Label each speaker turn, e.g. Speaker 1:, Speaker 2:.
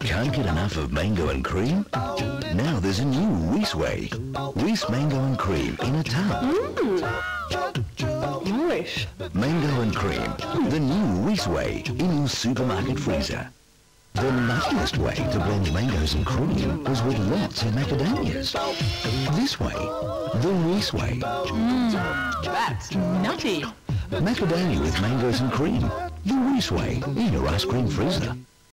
Speaker 1: Can't get enough of mango and cream? Now there's a new Weis way. Weis mango and cream in a tub. Mm.
Speaker 2: Nice.
Speaker 1: Mango and cream, the new Weis way in your supermarket freezer. The nuttiest way to blend mangoes and cream was with lots of macadamias. This way, the Weis way. Mm.
Speaker 2: That's nutty.
Speaker 1: Macadamia with mangoes and cream. The Weis way in your ice cream freezer.